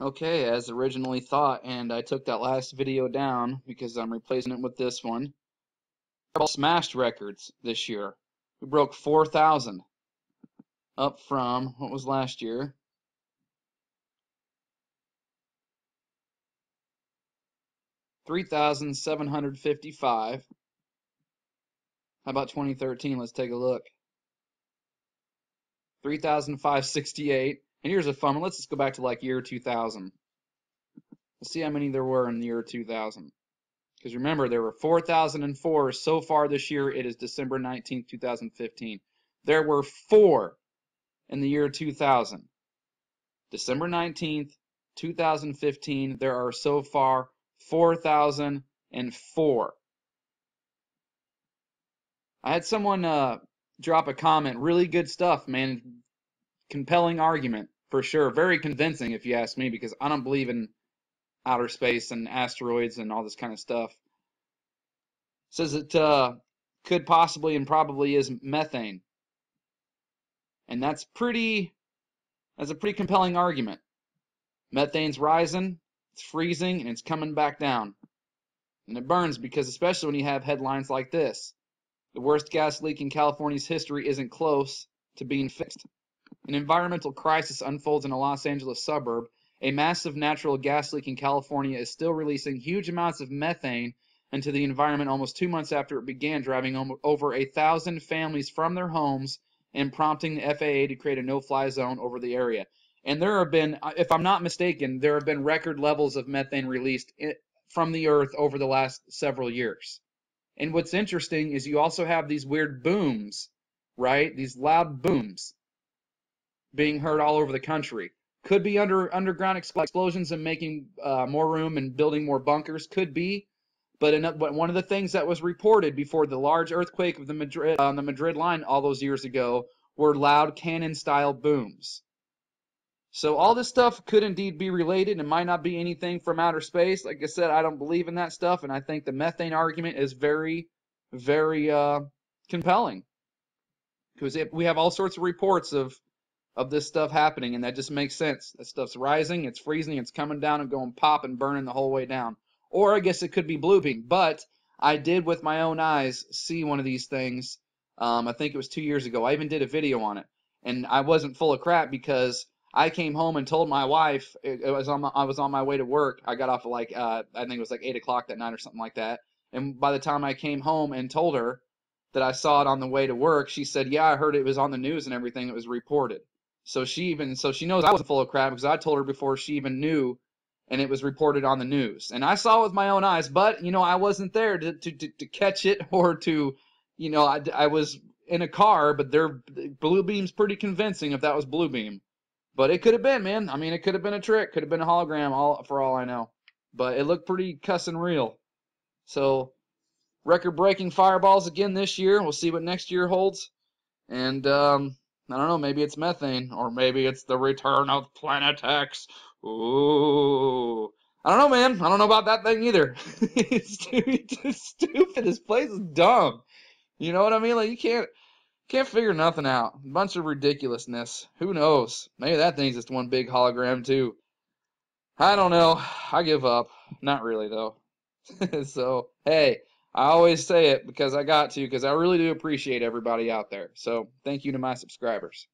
Okay, as originally thought, and I took that last video down because I'm replacing it with this one. Smashed records this year. We broke 4,000 up from, what was last year? Three thousand seven hundred fifty-five. How about 2013? Let's take a look. 3,568. And here's a fun one. Let's just go back to like year 2000. Let's see how many there were in the year 2000. Because remember, there were 4,004 so far this year. It is December 19th, 2015. There were four in the year 2000. December 19th, 2015. There are so far 4,004. I had someone uh, drop a comment. Really good stuff, man compelling argument for sure. Very convincing, if you ask me, because I don't believe in outer space and asteroids and all this kind of stuff. Says it uh, could possibly and probably is methane, and that's pretty. That's a pretty compelling argument. Methane's rising, it's freezing, and it's coming back down. And it burns because, especially when you have headlines like this, the worst gas leak in California's history isn't close to being fixed. An environmental crisis unfolds in a Los Angeles suburb. A massive natural gas leak in California is still releasing huge amounts of methane into the environment almost two months after it began, driving over a thousand families from their homes and prompting the FAA to create a no-fly zone over the area. And there have been, uh, if I'm not mistaken, there have been record levels of methane released from the earth over the last several years. And what's interesting is you also have these weird booms, right? These loud booms being heard all over the country. Could be under underground explosions and making uh, more room and building more bunkers. Could be, but, in, but one of the things that was reported before the large earthquake of the Madrid on the Madrid line all those years ago were loud cannon-style booms. So all this stuff could indeed be related. It might not be anything from outer space. Like I said, I don't believe in that stuff, and I think the methane argument is very, very uh, compelling because we have all sorts of reports of of this stuff happening, and that just makes sense. That stuff's rising, it's freezing, it's coming down and going pop and burning the whole way down. Or I guess it could be beam, but I did with my own eyes see one of these things. Um, I think it was two years ago. I even did a video on it, and I wasn't full of crap because I came home and told my wife it, it was on my, I was on my way to work. I got off at like uh, I think it was like eight o'clock that night or something like that. And by the time I came home and told her that I saw it on the way to work, she said, "Yeah, I heard it was on the news and everything. It was reported." So she even so she knows I wasn't full of crap because I told her before she even knew, and it was reported on the news. And I saw it with my own eyes, but you know I wasn't there to to to, to catch it or to, you know I, I was in a car, but their blue beam's pretty convincing if that was blue beam. But it could have been, man. I mean, it could have been a trick, could have been a hologram, all for all I know. But it looked pretty cussing real. So record-breaking fireballs again this year. We'll see what next year holds. And um, I don't know, maybe it's methane, or maybe it's the return of Planet X. Ooh. I don't know, man. I don't know about that thing either. it's, too, it's stupid. This place is dumb. You know what I mean? Like you can't can't figure nothing out. A bunch of ridiculousness. Who knows? Maybe that thing's just one big hologram too. I don't know. I give up. Not really though. so hey, I always say it because I got to, because I really do appreciate everybody out there. So thank you to my subscribers.